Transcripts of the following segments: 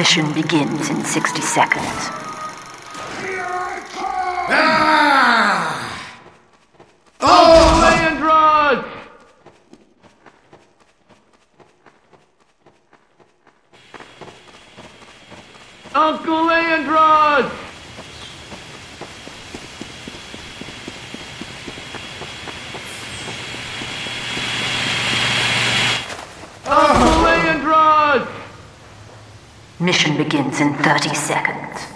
Mission begins in 60 seconds. Ah! Oh, Landrod! Uncle Landrod! Uncle Landrod! Mission begins in 30 seconds.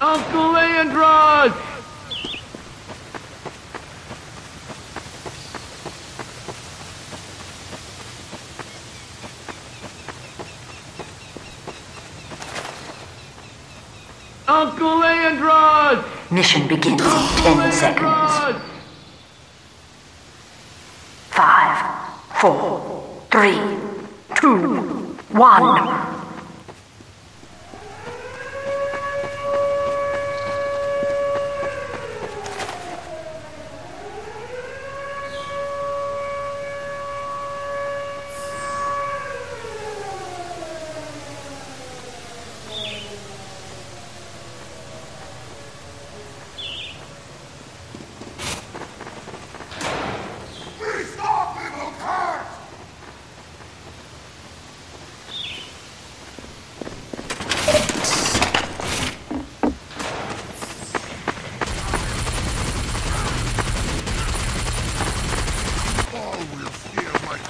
Uncle Landrod! Uncle Landrod! Mission begins in 10 seconds. Five, four, three, two, one.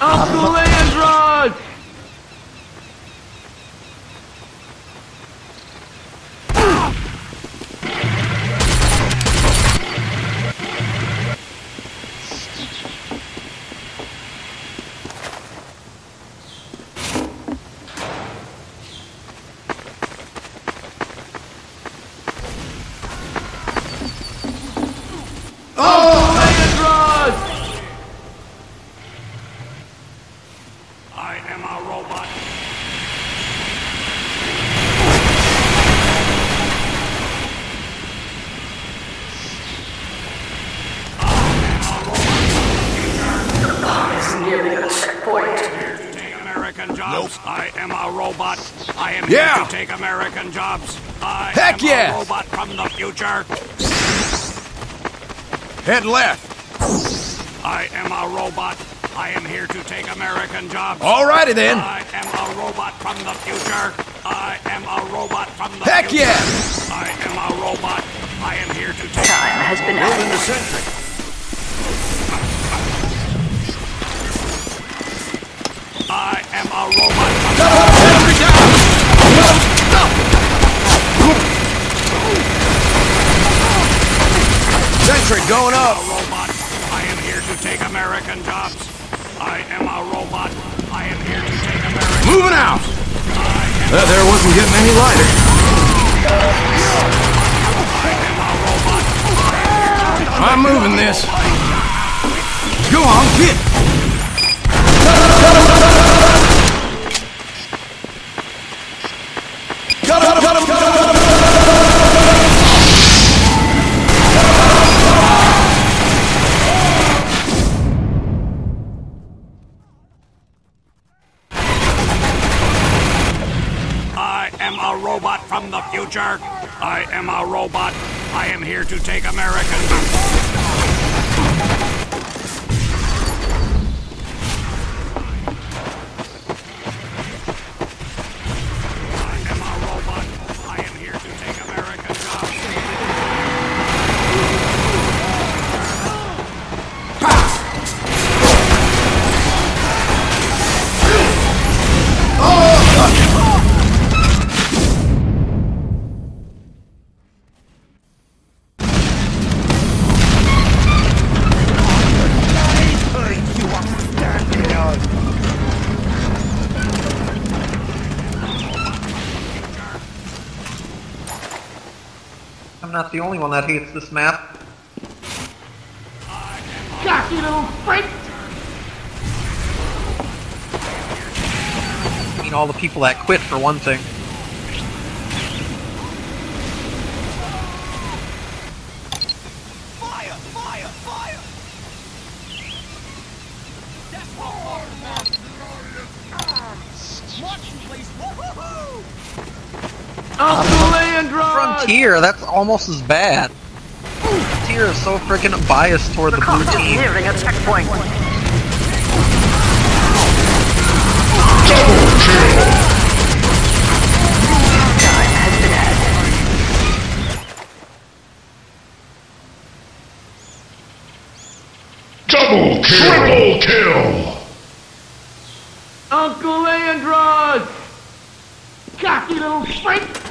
Uncle Landrod! Oh! Landrod! I am a robot. Take American jobs. I am a robot. I am Yeah. here to take American jobs. I Heck am yeah. a robot from the future. Head left. I am a robot. I am here to take American jobs. Alrighty then. I am a robot from the future. I am a robot from the Heck future. yeah. I am a robot. I am here to take Time has been Moving added. the sentry. I am a robot Sentry going up. robot. I am here to take American jobs. I am a robot. I am here to take American Moving out. That there wasn't getting any lighter. I'm moving this. Go on, get. The only one that hates this map. Cocky little freak! I mean, all the people that quit, for one thing. tier. That's almost as bad. Ooh, tier is so freaking biased toward the, the blue team. Nearing a checkpoint. Double kill. Time has been had. Double kill. Triple kill. Uncle Andros, cocky little freak.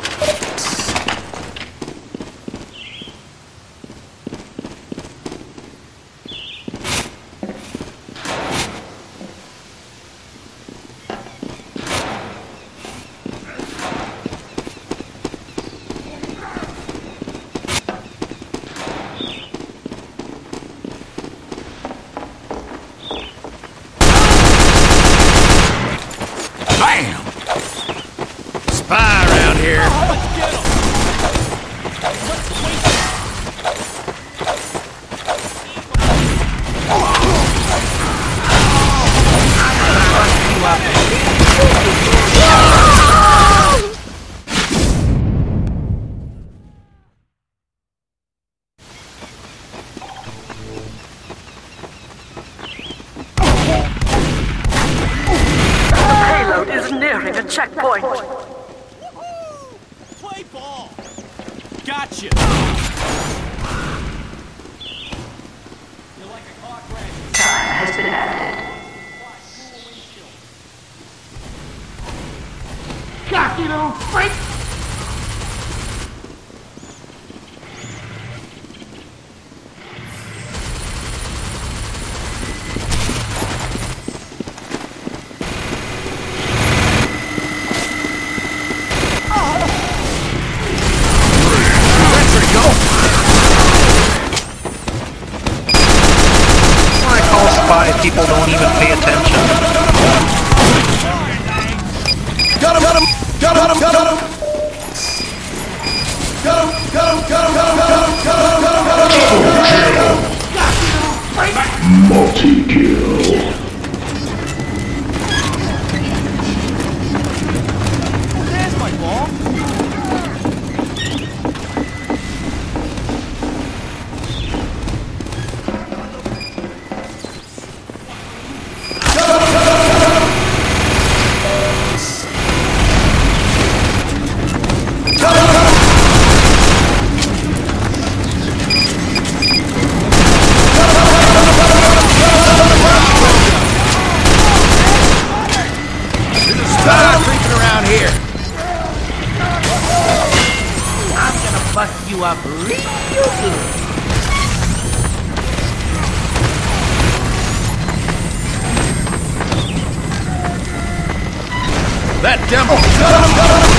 Frank more. tempo.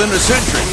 Building a sentry.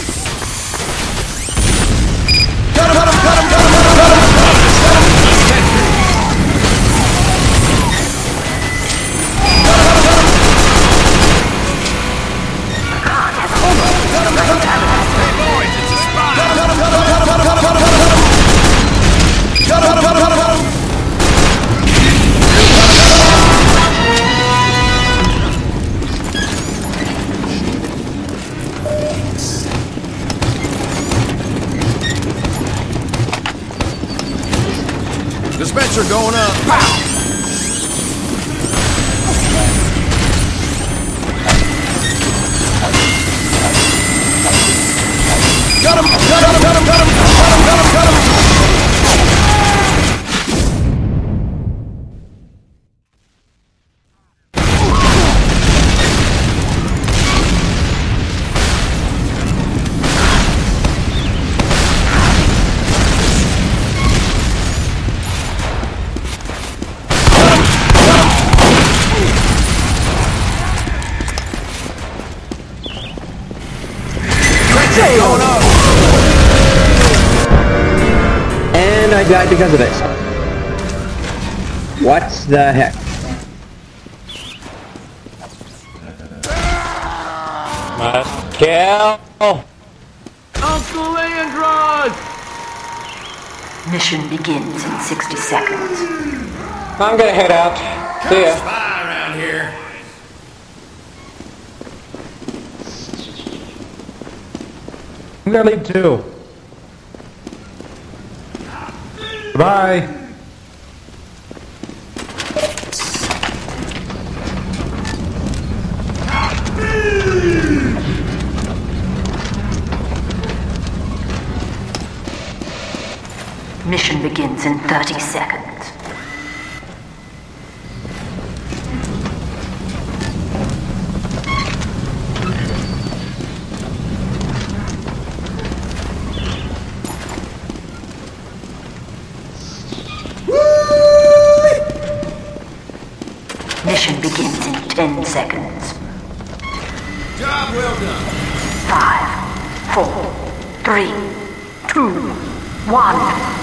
I died because of it. What the heck? Kill! Uncle Andros! Mission begins in 60 seconds. I'm gonna head out. See ya. Spy around here. I'm gonna leave too. Mission begins in 30 seconds. 10 seconds. Job well done. Five, four, three, two, one.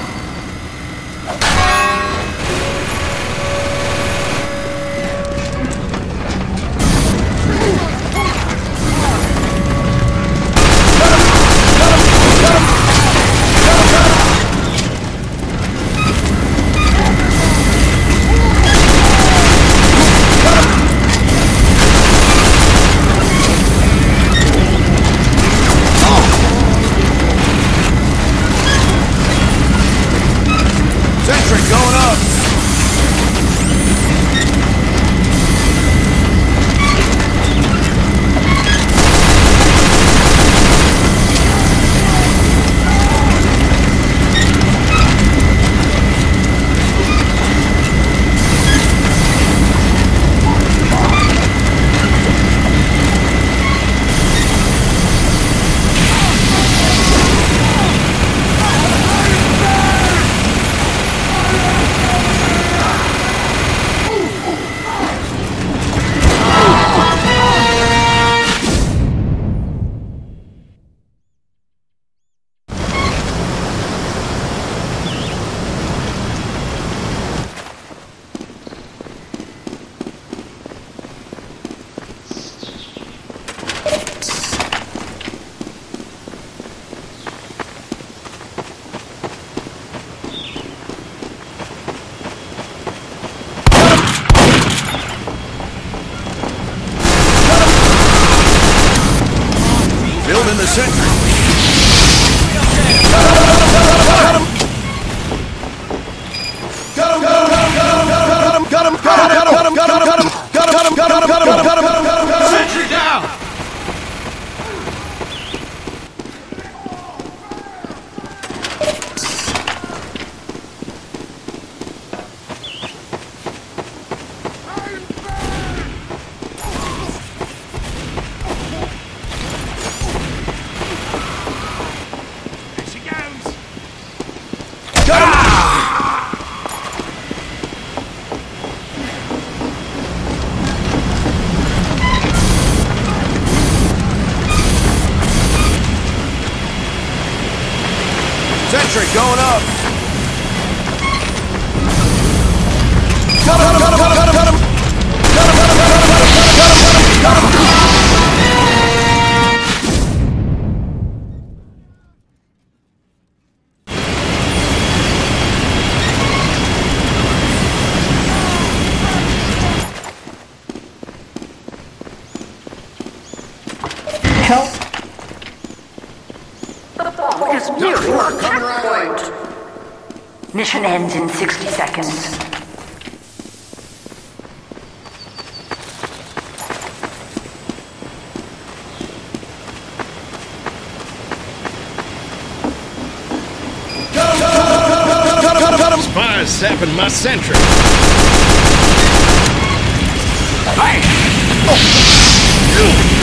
Patrick going up. Got him, got him, got him, got him, got him. Got him, got him, got him, got him, got him, got him. Is nearing our checkpoint. Mission ends in 60 seconds. Spies sapping my sentry. Mission oh.